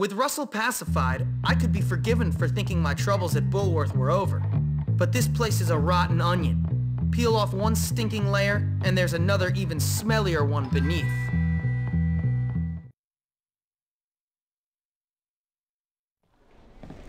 With Russell pacified, I could be forgiven for thinking my troubles at Bullworth were over. But this place is a rotten onion. Peel off one stinking layer, and there's another even smellier one beneath.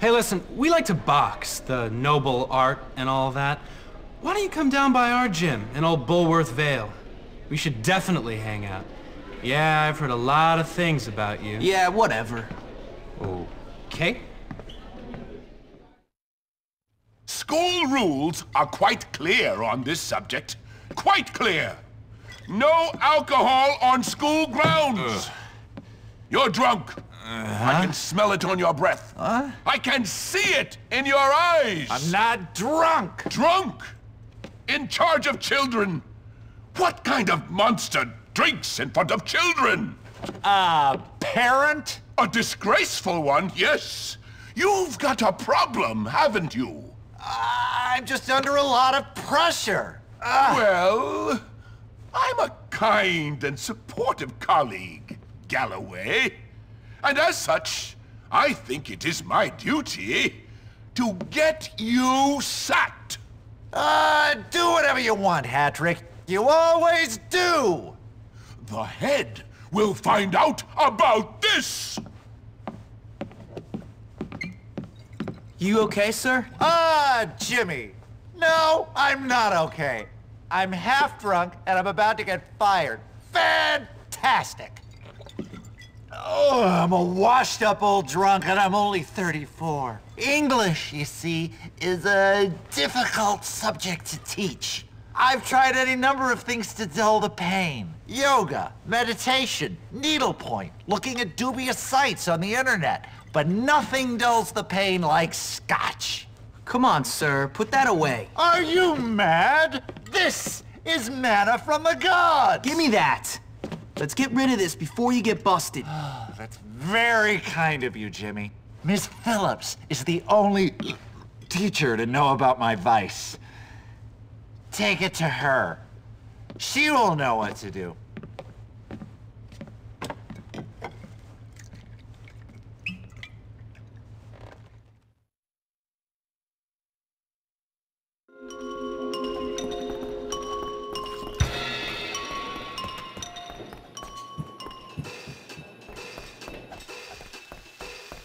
Hey, listen, we like to box, the noble art and all that. Why don't you come down by our gym in old Bullworth Vale? We should definitely hang out. Yeah, I've heard a lot of things about you. Yeah, whatever. Okay? School rules are quite clear on this subject. Quite clear. No alcohol on school grounds. You're drunk. I can smell it on your breath. I can see it in your eyes. I'm not drunk. drunk. In charge of children. What kind of monster drinks in front of children? A parent? A disgraceful one, yes. You've got a problem, haven't you? I'm just under a lot of pressure. Uh, Well, I'm a kind and supportive colleague, Galloway. And as such, I think it is my duty to get you sacked. uh, do whatever you want, Hattrick. You always do. The head will find out about this. You okay, sir? Ah, Jimmy. No, I'm not okay. I'm half drunk and I'm about to get fired. Fantastic. Oh, I'm a washed up old drunk and I'm only 34. English, you see, is a difficult subject to teach. I've tried any number of things to dull the pain. Yoga, meditation, needlepoint, looking at dubious sites on the internet. But nothing dulls the pain like scotch. Come on, sir, put that away. Are you mad? This is manna from the gods! Give me that. Let's get rid of this before you get busted. That's very kind of you, Jimmy. Miss Phillips is the only teacher to know about my vice. Take it to her. She will know what to do.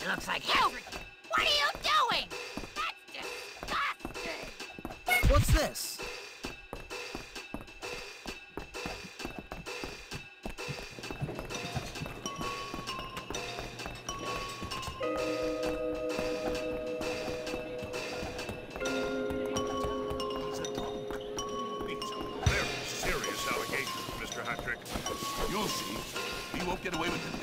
It looks like Henry. What are you doing? That's disgusting. What's this? He's a drunk. These are very serious allegations, Mr. Hattrick. You'll see. He won't get away with it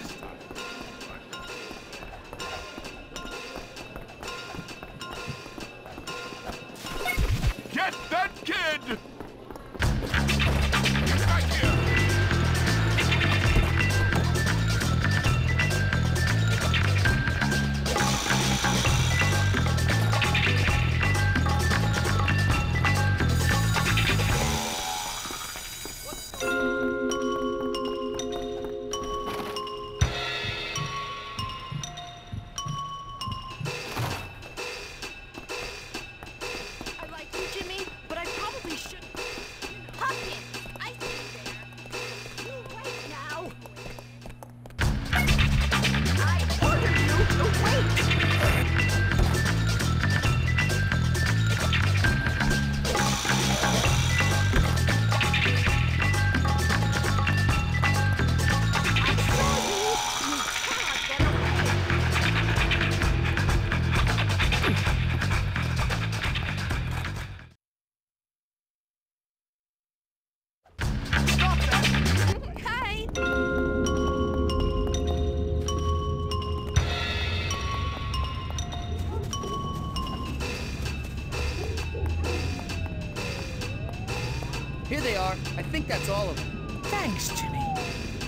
they are. I think that's all of them. Thanks, Jimmy.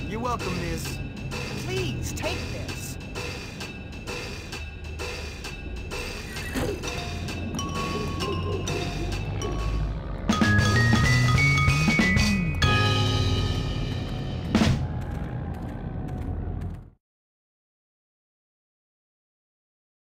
You're welcome, Miss. Please take this.